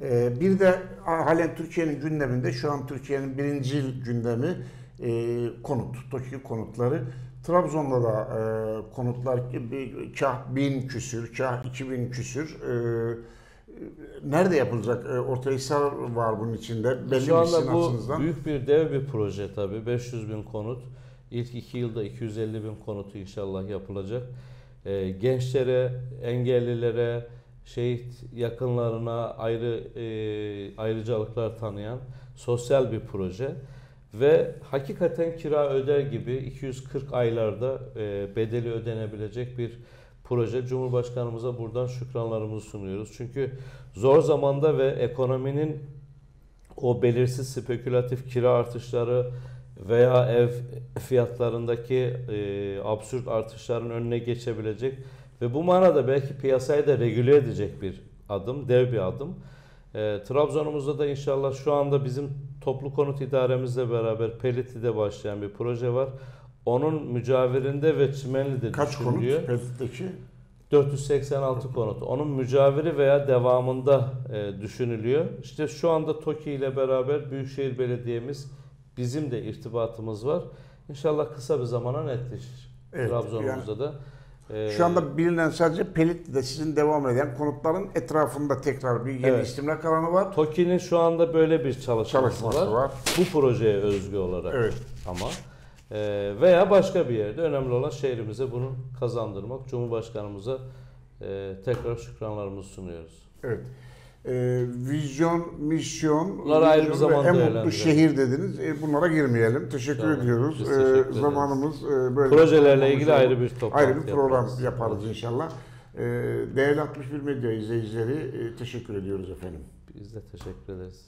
E, bir de halen Türkiye'nin gündeminde şu an Türkiye'nin birinci gündemi e, konut, TOKİ konutları. Trabzon'da da e, konutlar kah bin küsür, kah iki bin küsür. E, nerede yapılacak? E, Ortahisar var bunun içinde. Belli Şu anda bu büyük bir dev bir proje tabii. 500 bin konut. İlk iki yılda 250 bin konutu inşallah yapılacak. Ee, gençlere, engellilere, şehit yakınlarına ayrı e, ayrıcalıklar tanıyan sosyal bir proje. Ve hakikaten kira öder gibi 240 aylarda e, bedeli ödenebilecek bir proje. Cumhurbaşkanımıza buradan şükranlarımızı sunuyoruz. Çünkü zor zamanda ve ekonominin o belirsiz spekülatif kira artışları veya ev fiyatlarındaki e, absürt artışların önüne geçebilecek ve bu manada belki piyasayı da regüle edecek bir adım, dev bir adım. E, Trabzon'umuzda da inşallah şu anda bizim toplu konut idaremizle beraber Pelitli'de başlayan bir proje var. Onun mücavirinde ve Çimenli'de Kaç konut? düşünülüyor. Pelit'teki? 486 konut. Onun mücaviri veya devamında e, düşünülüyor. İşte şu anda TOKİ ile beraber Büyükşehir Belediye'miz bizim de irtibatımız var. İnşallah kısa bir zamana netleşir. Evet, Trabzon'umuzda da. E, Şu anda bilinen sadece Pelitli'de sizin devam eden konutların etrafında tekrar bir yeni Evet. istimlak alanı var. TOKİ'nin şu anda böyle bir çalışması, Çalışması var. var. Bu projeye özgü olarak Evet. ama. E, veya başka bir yerde. Önemli olan şehrimize bunu kazandırmak. Cumhurbaşkanımıza e, tekrar şükranlarımızı sunuyoruz. Evet. Ee, vizyon, misyon, Bunlar ayrı bir vizyon ve en mutlu değerlendirelim. şehir dediniz. Ee, bunlara girmeyelim. Teşekkür Tamam. ediyoruz. Biz Ee, teşekkür ederiz. zamanımız e, böyle Projelerle ilgili ayrı bir toplantı ayrı bir program yaparız. yaparız inşallah. Ee, değerli 61 Medya izleyicileri e, teşekkür ediyoruz efendim. Biz de teşekkür ederiz.